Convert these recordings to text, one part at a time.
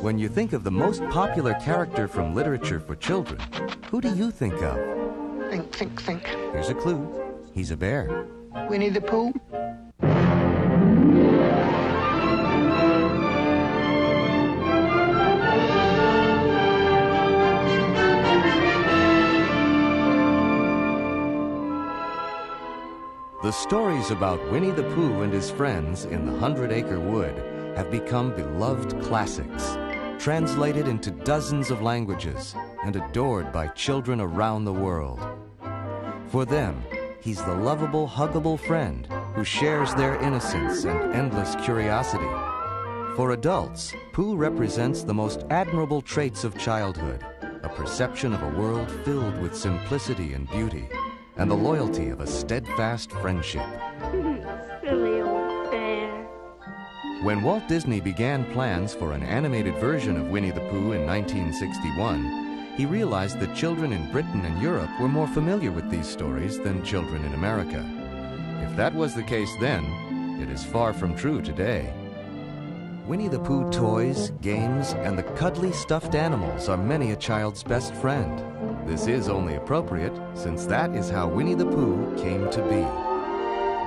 When you think of the most popular character from literature for children, who do you think of? Think, think, think. Here's a clue. He's a bear. Winnie the Pooh? The stories about Winnie the Pooh and his friends in the Hundred Acre Wood have become beloved classics, translated into dozens of languages and adored by children around the world. For them, he's the lovable, huggable friend who shares their innocence and endless curiosity. For adults, Pooh represents the most admirable traits of childhood, a perception of a world filled with simplicity and beauty and the loyalty of a steadfast friendship. When Walt Disney began plans for an animated version of Winnie the Pooh in 1961, he realized that children in Britain and Europe were more familiar with these stories than children in America. If that was the case then, it is far from true today. Winnie the Pooh toys, games, and the cuddly stuffed animals are many a child's best friend. This is only appropriate, since that is how Winnie the Pooh came to be.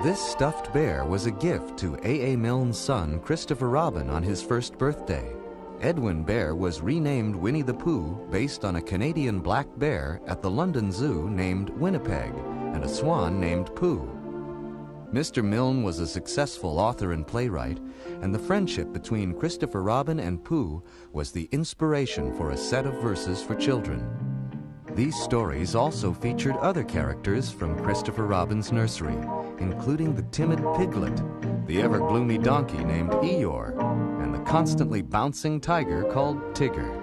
This stuffed bear was a gift to A. A. Milne's son, Christopher Robin, on his first birthday. Edward Bear was renamed Winnie the Pooh based on a Canadian black bear at the London Zoo named Winnipeg and a swan named Pooh. Mr. Milne was a successful author and playwright, and the friendship between Christopher Robin and Pooh was the inspiration for a set of verses for children. These stories also featured other characters from Christopher Robin's nursery, including the timid piglet, the ever gloomy donkey named Eeyore, and the constantly bouncing tiger called Tigger.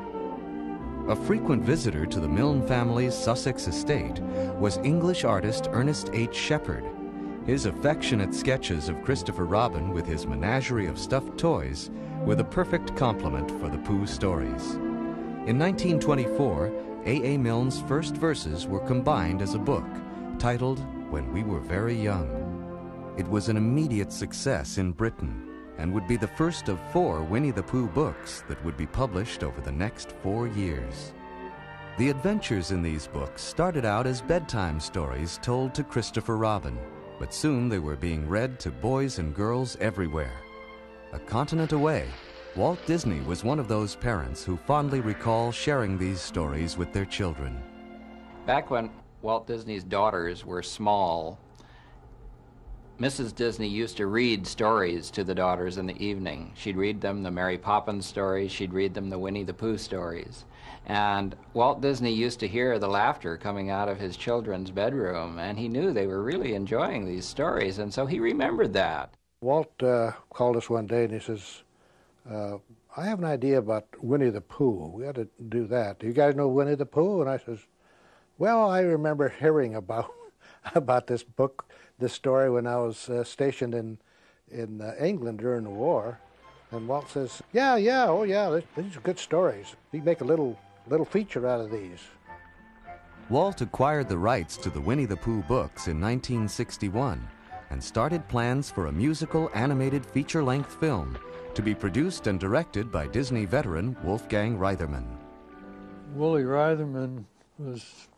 A frequent visitor to the Milne family's Sussex estate was English artist Ernest H. Shepard. His affectionate sketches of Christopher Robin with his menagerie of stuffed toys were the perfect complement for the Pooh stories. In 1924, A. A. Milne's first verses were combined as a book titled When We Were Very Young. It was an immediate success in Britain and would be the first of four Winnie the Pooh books that would be published over the next four years. The adventures in these books started out as bedtime stories told to Christopher Robin, but soon they were being read to boys and girls everywhere. A continent away, Walt Disney was one of those parents who fondly recall sharing these stories with their children. Back when Walt Disney's daughters were small, Mrs. Disney used to read stories to the daughters in the evening. She'd read them the Mary Poppins stories, she'd read them the Winnie the Pooh stories. And Walt Disney used to hear the laughter coming out of his children's bedroom, and he knew they were really enjoying these stories, and so he remembered that. Walt uh, called us one day and he says, uh, I have an idea about Winnie the Pooh. We ought to do that. Do you guys know Winnie the Pooh? And I says, Well, I remember hearing about about this book, this story when I was uh, stationed in in uh, England during the war. And Walt says, "Yeah, yeah, oh yeah, these are good stories. We make a little little feature out of these." Walt acquired the rights to the Winnie the Pooh books in 1961 and started plans for a musical animated feature length film to be produced and directed by Disney veteran Wolfgang Reitherman. Woolie Reitherman was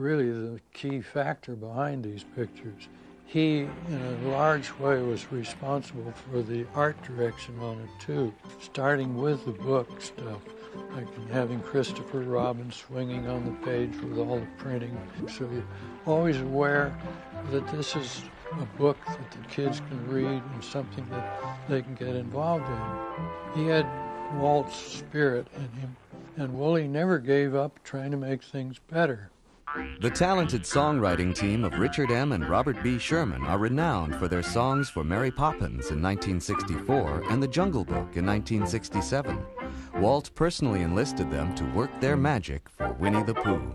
really the key factor behind these pictures. He, in a large way, was responsible for the art direction on it too, starting with the book stuff, like having Christopher Robin swinging on the page with all the printing. So you're always aware that this is a book that the kids can read and something that they can get involved in. He had Walt's spirit in him, and Woolie never gave up trying to make things better. The talented songwriting team of Richard M. and Robert B. Sherman are renowned for their songs for Mary Poppins in 1964 and The Jungle Book in 1967. Walt personally enlisted them to work their magic for Winnie the Pooh.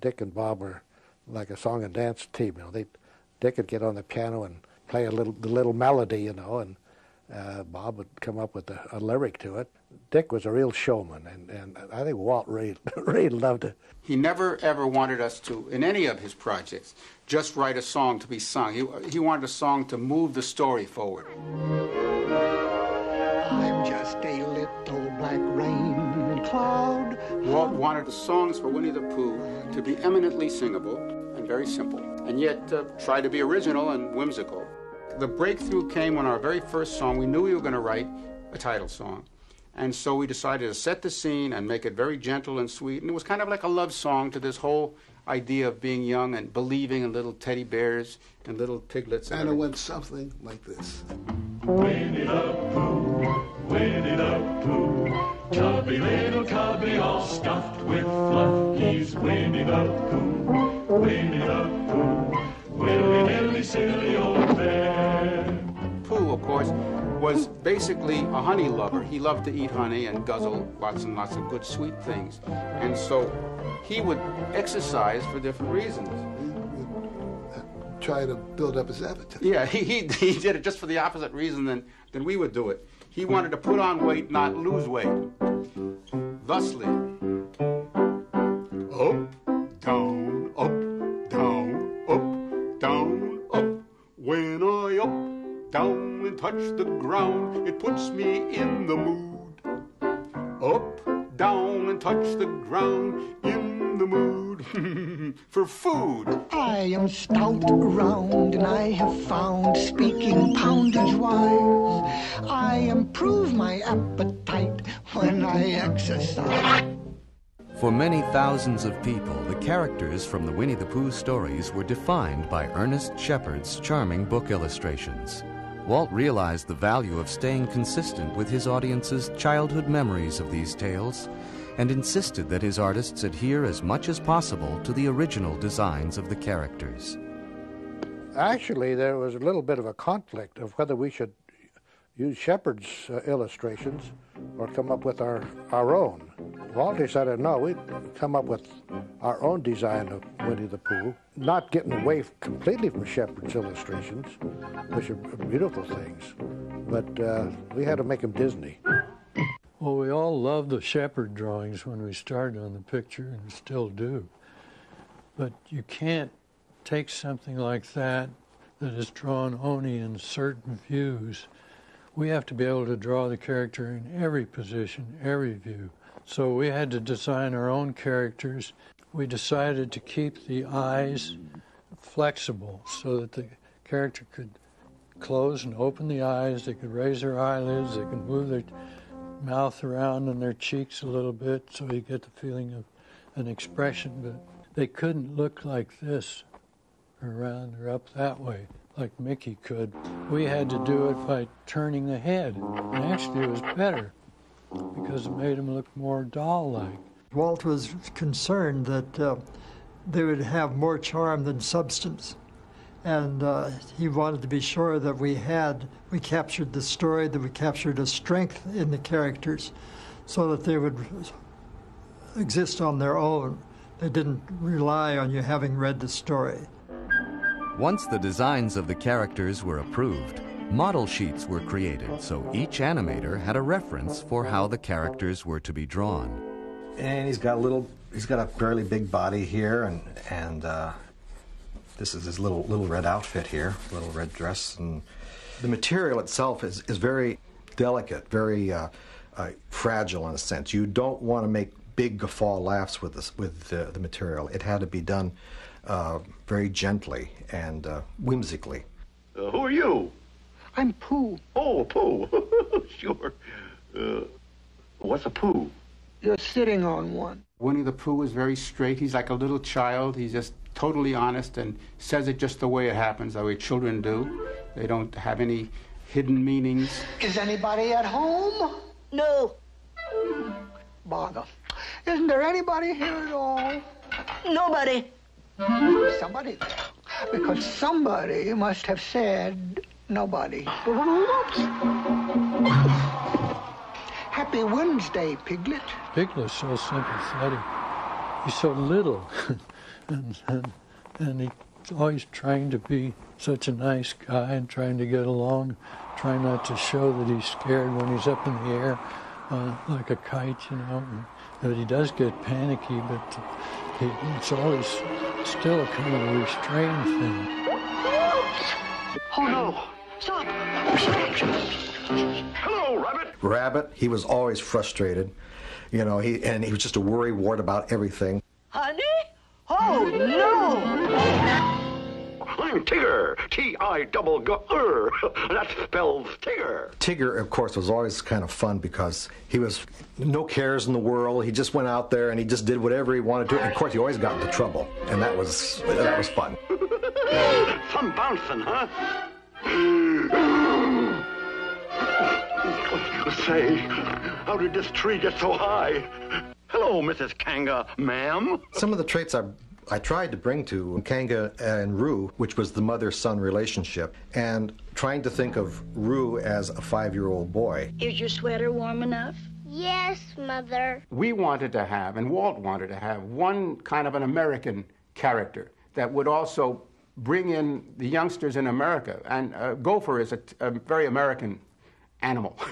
Dick and Bob were like a song and dance team. You know, they Dick would get on the piano and play a little the little melody, you know, and uh, Bob would come up with a, a, lyric to it. Dick was a real showman, and, and I think Walt really, really loved it. He never ever wanted us to, in any of his projects, just write a song to be sung. He, he wanted a song to move the story forward. I I'm just a little black rain cloud. Walt wanted the songs for Winnie the Pooh to be eminently singable and very simple, and yet uh, try to be original and whimsical. The breakthrough came when our very first song, we knew we were going to write a title song. And so we decided to set the scene and make it very gentle and sweet. And it was kind of like a love song to this whole idea of being young and believing in little teddy bears and little piglets. And it went something like this. Winnie the Pooh, Winnie the Pooh, chubby little cubby all stuffed with fluff. He's Winnie the Pooh, Winnie the Pooh, willy nilly silly old. Pooh, of course, was basically a honey lover. He loved to eat honey and guzzle lots and lots of good sweet things. And so he would exercise for different reasons. Try to build up his appetite. Yeah, he, he, he did it just for the opposite reason than, than we would do it. He wanted to put on weight, not lose weight. Thusly, up, down, up, down, up, down, up. When I up, down, touch the ground, it puts me in the mood. Up, down, and touch the ground, in the mood for food. I am stout round and I have found speaking poundage wise. I improve my appetite when I exercise. For many thousands of people, the characters from the Winnie the Pooh stories were defined by Ernest Shepard's charming book illustrations. Walt realized the value of staying consistent with his audience's childhood memories of these tales and insisted that his artists adhere as much as possible to the original designs of the characters. Actually, there was a little bit of a conflict of whether we should use Shepard's uh, illustrations or come up with our, our own. Walt decided, no, we'd come up with our own design of Winnie the Pooh, not getting away completely from Shepard's illustrations, which are beautiful things, but uh, we had to make them Disney. Well, we all loved the Shepard drawings when we started on the picture and still do. But you can't take something like that that is drawn only in certain views. We have to be able to draw the character in every position, every view. So we had to design our own characters. We decided to keep the eyes flexible so that the character could close and open the eyes, they could raise their eyelids, they could move their mouth around and their cheeks a little bit so you get the feeling of an expression, but they couldn't look like this around or up that way like Mickey could. We had to do it by turning the head. And actually, it was better because it made him look more doll like. Walt was concerned that uh, they would have more charm than substance. And uh, he wanted to be sure that we had, we captured the story, that we captured a strength in the characters so that they would exist on their own. They didn't rely on you having read the story. Once the designs of the characters were approved, model sheets were created so each animator had a reference for how the characters were to be drawn. And he's got a little, he's got a fairly big body here, and and uh, this is his little little red outfit here, little red dress, and the material itself is is very delicate, very uh, uh, fragile in a sense. You don't want to make big guffaw laughs with this with the, the material. It had to be done uh, very gently and uh, whimsically. Uh, who are you? I'm Pooh. Oh, Pooh. sure. Uh, what's a Pooh? You're sitting on one. Winnie the Pooh is very straight. He's like a little child. He's just totally honest and says it just the way it happens, the way children do. They don't have any hidden meanings. Is anybody at home? No. Bother. Isn't there anybody here at all? Nobody. Somebody there. Because somebody must have said nobody. Happy Wednesday, Piglet. Piglet's so sympathetic. He's so little. and, and, and he's always trying to be such a nice guy and trying to get along, trying not to show that he's scared when he's up in the air uh, like a kite, you know. And, but he does get panicky, but he, it's always still a kind of a restrained thing. Oh, no. Stop. Stop. Hello. Hello, Rabbit. Rabbit, he was always frustrated. You know, he and he was just a worry wart about everything. Honey? Oh, no! I'm Tigger. T-I double G R. Er. That spells Tigger. Tigger, of course, was always kind of fun because he was no cares in the world. He just went out there and he just did whatever he wanted to. And of course, he always got into trouble, and that was that was fun. Some bouncing, huh? Say, how did this tree get so high? Hello, Mrs. Kanga, ma'am. Some of the traits I I tried to bring to Kanga and Roo, which was the mother-son relationship, and trying to think of Roo as a five-year-old boy. Is your sweater warm enough? Yes, Mother. We wanted to have, and Walt wanted to have, one kind of an American character that would also bring in the youngsters in America. And uh, Gopher is a, a very American animal.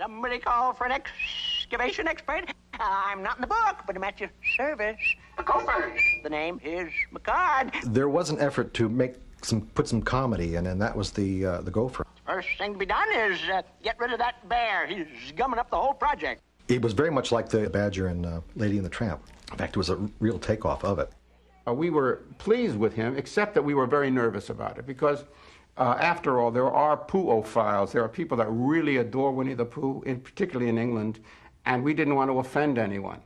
Somebody call for an excavation expert. I'm not in the book, but I'm at your service. The gopher. The name is McCard. There was an effort to make some put some comedy in, and that was the uh, the Gopher. First thing to be done is uh, get rid of that bear. He's gumming up the whole project. It was very much like the Badger and uh, Lady and the Tramp. In fact, it was a real takeoff of it. Uh, we were pleased with him, except that we were very nervous about it because, uh, after all, there are Pooh-ophiles. There are people that really adore Winnie the Pooh, in, particularly in England, and we didn't want to offend anyone.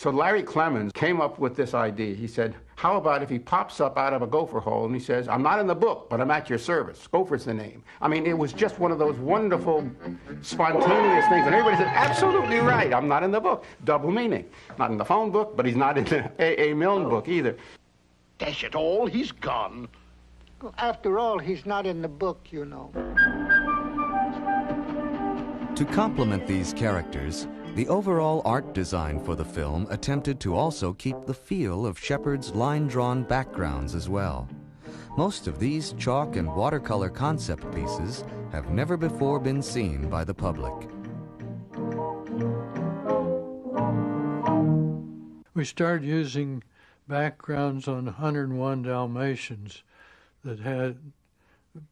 So Larry Clemmons came up with this idea. He said, How about if he pops up out of a gopher hole and he says, I'm not in the book, but I'm at your service? Gopher's the name. I mean, it was just one of those wonderful, spontaneous things. And everybody said, Absolutely right. I'm not in the book. Double meaning. Not in the phone book, but he's not in the A.A. Milne book either. Dash it all, he's gone. Well, after all, he's not in the book, you know. To complement these characters, the overall art design for the film attempted to also keep the feel of Shepard's line-drawn backgrounds as well. Most of these chalk and watercolor concept pieces have never before been seen by the public. We started using backgrounds on 101 Dalmatians that had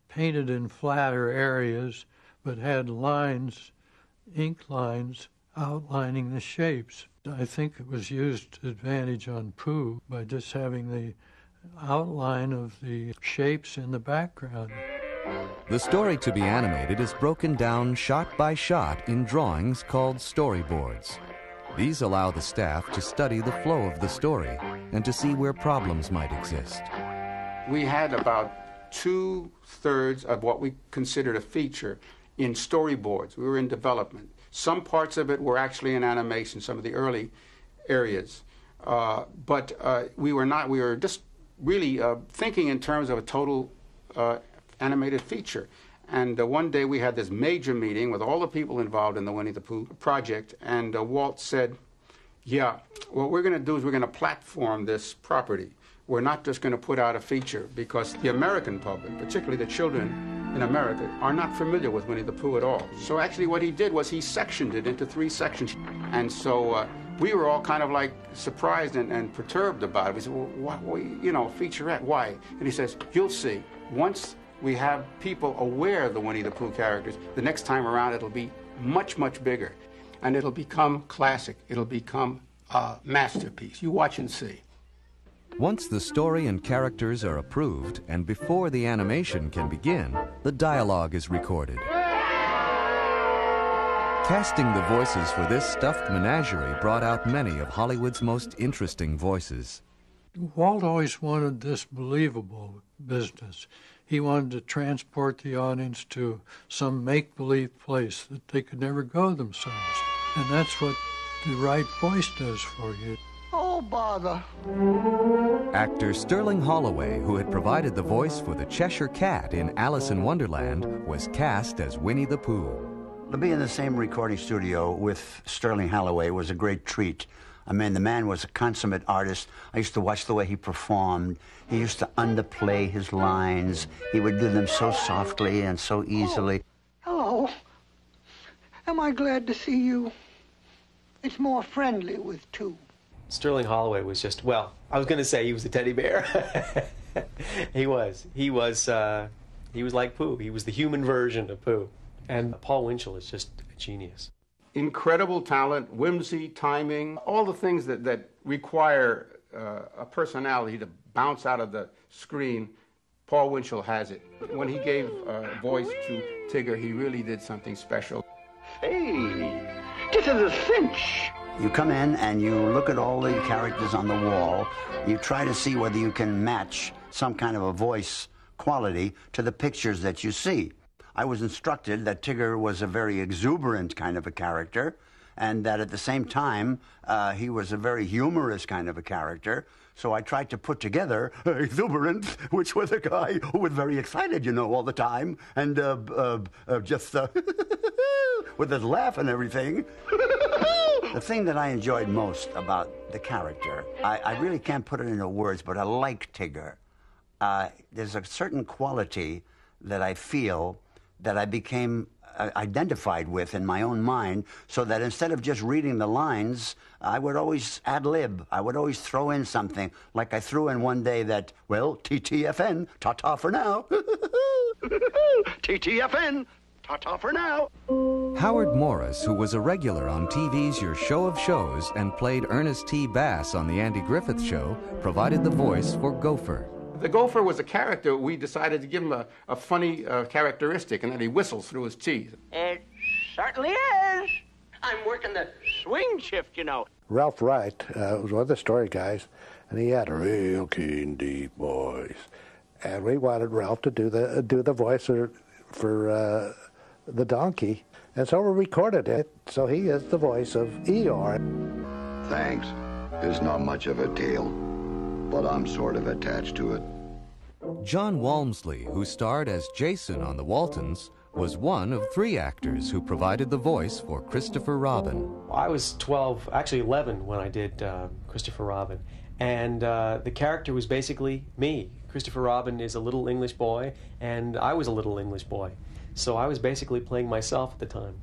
painted in flatter areas but had lines, ink lines, outlining the shapes. I think it was used to advantage on Pooh by just having the outline of the shapes in the background. The story to be animated is broken down shot by shot in drawings called storyboards. These allow the staff to study the flow of the story and to see where problems might exist. We had about two thirds of what we considered a feature in storyboards. We were in development. Some parts of it were actually in animation, some of the early areas. Uh, but uh, we were not, we were just really uh, thinking in terms of a total uh, animated feature. And uh, one day we had this major meeting with all the people involved in the Winnie the Pooh project, and uh, Walt said, Yeah, what we're going to do is we're going to platform this property. We're not just going to put out a feature because the American public, particularly the children in America, are not familiar with Winnie the Pooh at all. So actually, what he did was he sectioned it into three sections. And so uh, we were all kind of like surprised and, and perturbed about it. We said, Well, why, why, you know, featurette, why? And he says, You'll see. Once we have people aware of the Winnie the Pooh characters, the next time around it'll be much, much bigger. And it'll become classic. It'll become a masterpiece. You watch and see. Once the story and characters are approved and before the animation can begin, the dialogue is recorded. Casting the voices for this stuffed menagerie brought out many of Hollywood's most interesting voices. Walt always wanted this believable business. He wanted to transport the audience to some make believe place that they could never go themselves. And that's what the right voice does for you. Oh, bother. Actor Sterling Holloway, who had provided the voice for the Cheshire Cat in Alice in Wonderland, was cast as Winnie the Pooh. To be in the same recording studio with Sterling Holloway was a great treat. I mean, the man was a consummate artist. I used to watch the way he performed. He used to underplay his lines. He would do them so softly and so easily. Hello. Am I glad to see you? It's more friendly with two. Sterling Holloway was just well. I was going to say he was a teddy bear. he was. He was. Uh, he was like Pooh. He was the human version of Pooh. And Paul Winchell is just a genius. Incredible talent, whimsy, timing, all the things that, that require uh, a personality to bounce out of the screen. Paul Winchell has it. When he gave uh, voice to Tigger, he really did something special. Hey, this is a cinch. You come in and you look at all the characters on the wall. You try to see whether you can match some kind of a voice quality to the pictures that you see. I was instructed that Tigger was a very exuberant kind of a character, and that at the same time, uh, he was a very humorous kind of a character. So I tried to put together uh, exuberant, which was a guy who was very excited, you know, all the time, and uh, uh, uh just uh, with his laugh and everything. the thing that I enjoyed most about the character, I, I, really can't put it into words, but I like Tigger. Uh, there's a certain quality that I feel that I became uh, identified with in my own mind, so that instead of just reading the lines, I would always ad lib. I would always throw in something, like I threw in one day that, well, TTFN, ta ta for now. TTFN, ta ta for now. Howard Morris, who was a regular on TV's Your Show of Shows and played Ernest T. Bass on The Andy Griffith Show, provided the voice for Gopher. The gopher was a character. We decided to give him a, a funny uh, characteristic, and that he whistles through his teeth. It certainly is. I'm working the swing shift, you know. Ralph Wright uh, was one of the story guys, and he had a real keen, deep voice. And we wanted Ralph to do the do the voice for, for uh, the donkey, and so we recorded it. So he is the voice of Eeyore. Thanks. It's not much of a tale but I'm sort of attached to it. Jon Walmsley, who starred as Jason on The Waltons, was one of three actors who provided the voice for Christopher Robin. I was 12, actually 11, when I did uh, Christopher Robin. And uh, the character was basically me. Christopher Robin is a little English boy, and I was a little English boy. So I was basically playing myself at the time.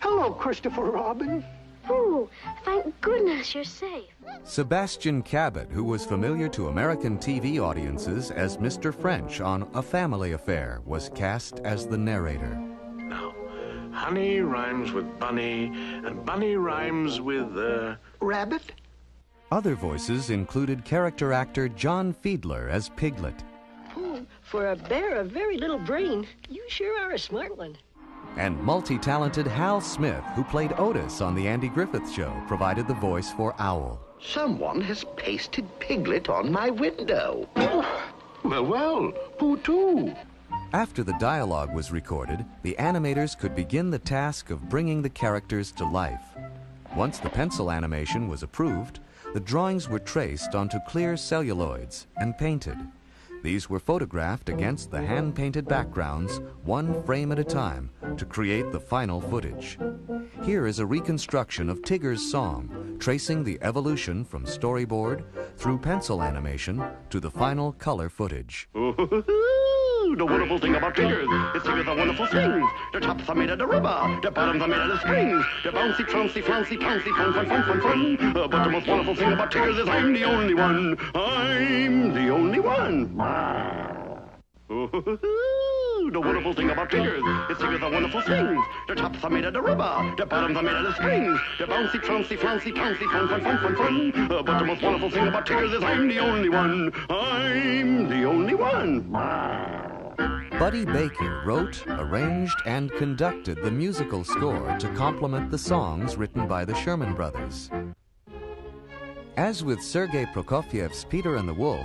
Hello, Christopher Robin. Oh, thank goodness you're safe. Sebastian Cabot, who was familiar to American TV audiences as Mr. French on A Family Affair, was cast as the narrator. Now, honey rhymes with bunny, and bunny rhymes with, uh... Rabbit? Other voices included character actor John Fiedler as Piglet. Oh, for a bear of very little brain, you sure are a smart one and multi talented Hal Smith, who played Otis on The Andy Griffith Show, provided the voice for Owl. Someone has pasted Piglet on my window. Oh, well, well, who to? After the dialogue was recorded, the animators could begin the task of bringing the characters to life. Once the pencil animation was approved, the drawings were traced onto clear celluloids and painted. These were photographed against the hand-painted backgrounds, one frame at a time, to create the final footage. Here is a reconstruction of Tigger's song, tracing the evolution from storyboard through pencil animation to the final color footage. The wonderful thing about Tiggers is Tiggers are wonderful things. The tops are made of the rubber, the bottoms are made of the strings. The bouncy, trouncy, flouncy, pouncy, fun, fun, fun, fun, fun. Uh, but the most wonderful thing about Tiggers is I'm the only one. I'm the only one. the wonderful thing about Tiggers is Tiggers are wonderful things. The tops are made of the rubber, the bottoms are made of the strings. The bouncy, trouncy, flouncy, pouncy, fun, fun, fun, fun, fun. Uh, but the most wonderful thing about Tiggers is I'm the only one. I'm the only one. Buddy Baker wrote, arranged, and conducted the musical score to complement the songs written by the Sherman Brothers. As with Sergei Prokofiev's Peter and the Wolf,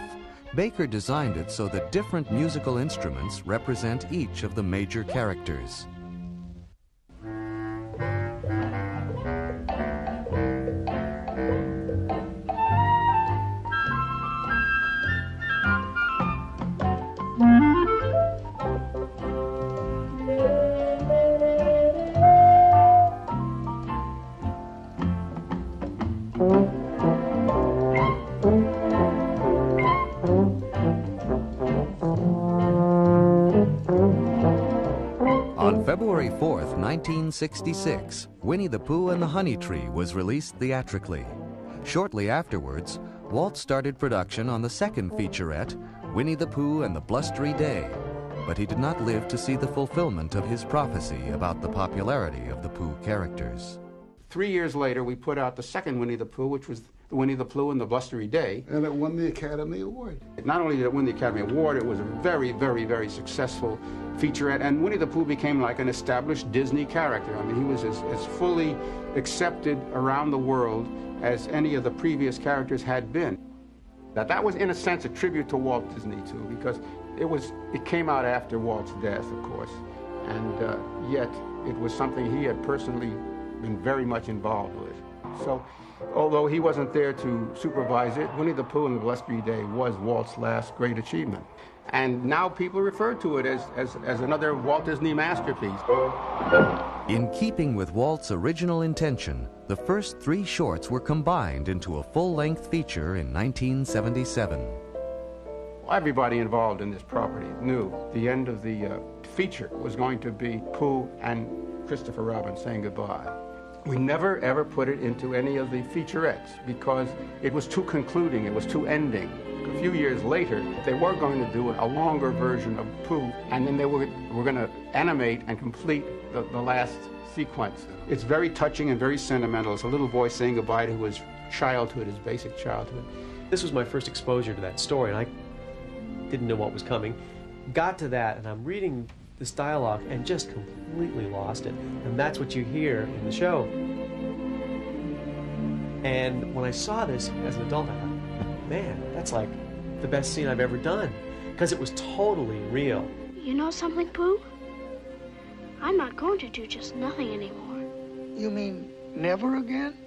Baker designed it so that different musical instruments represent each of the major characters. February 4th, 1966, Winnie the Pooh and the Honey Tree was released theatrically. Shortly afterwards, Walt started production on the second featurette, Winnie the Pooh and the Blustery Day. but he did not live to see the fulfillment of his prophecy about the popularity of the Pooh characters. Three years later, we put out the second Winnie the Pooh, which was Winnie the Pooh and the Blustery Day. And it won the Academy Award. Not only did it win the Academy Award, it was a very, very, very successful featurette. And Winnie the Pooh became like an established Disney character. I mean, he was as, as fully accepted around the world as any of the previous characters had been. That that was, in a sense, a tribute to Walt Disney, too, because it was it came out after Walt's death, of course, and uh, yet it was something he had personally been very much involved with. So, although he wasn't there to supervise it, Winnie the Pooh and the Blustery Day was Walt's last great achievement. And now people refer to it as, as, as another Walt Disney masterpiece. In keeping with Walt's original intention, the first three shorts were combined into a full length feature in 1977. Everybody involved in this property knew the end of the uh, feature was going to be Pooh and Christopher Robin saying goodbye. We never ever put it into any of the featurettes because it was too concluding, it was too ending. A few years later, they were going to do a longer version of Pooh, and then they were, were going to animate and complete the, the last sequence. It's very touching and very sentimental. It's a little boy saying goodbye to his childhood, his basic childhood. This was my first exposure to that story, and I didn't know what was coming. Got to that, and I'm reading this dialogue and just completely lost it. And that's what you hear in the show. And when I saw this as an adult, I thought, man, that's like the best scene I've ever done. Because it was totally real. You know something, Pooh? I'm not going to do just nothing anymore. You mean never again?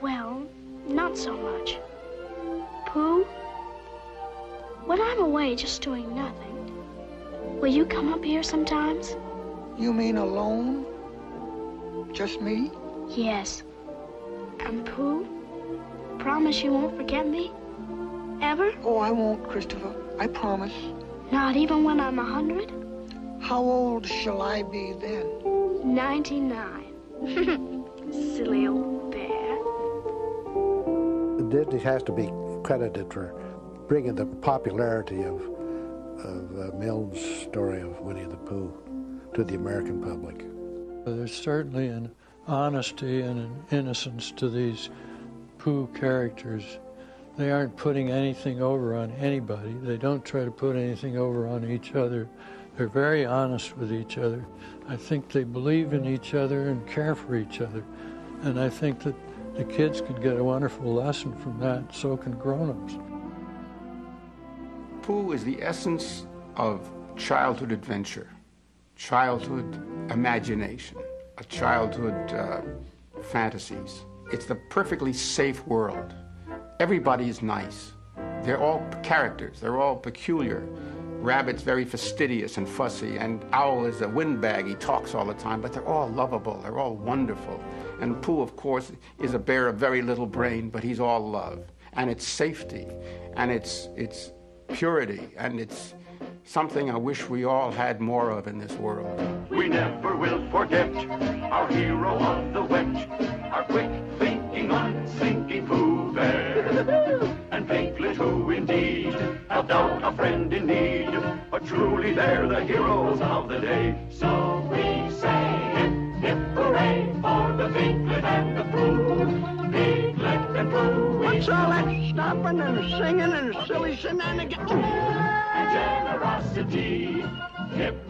Well, not so much. Pooh, when I'm away just doing nothing, will you come up here sometimes? You mean alone? Just me? Yes. And Pooh, promise you won't forget me? Ever? Oh, I won't, Christopher. I promise. Not even when I'm a hundred? How old shall I be then? Ninety-nine. Silly old bear. Disney has to be credited for bringing the popularity of, of uh, Milne's story of Winnie the Pooh to the American public. There's certainly an honesty and an innocence to these Pooh characters. They aren't putting anything over on anybody. They don't try to put anything over on each other. They're very honest with each other. I think they believe in each other and care for each other. And I think that the kids could get a wonderful lesson from that, so can grown-ups. Pooh is the essence of childhood adventure, childhood imagination, a childhood uh, fantasies. It's the perfectly safe world. Everybody is nice. They're all characters. They're all peculiar. Rabbit's very fastidious and fussy, and Owl is a windbag. He talks all the time, but they're all lovable. They're all wonderful. And Pooh, of course, is a bear of very little brain, but he's all love. And it's safety, and it's, it's purity, and it's something I wish we all had more of in this world. We never will forget our hero of the wet, our quick thinking, unthinking Pooh Bear. and Piglet, who indeed helped out a friend in need. But truly they're the heroes of the day. So and singing and silly shenanigans? generosity. Hip,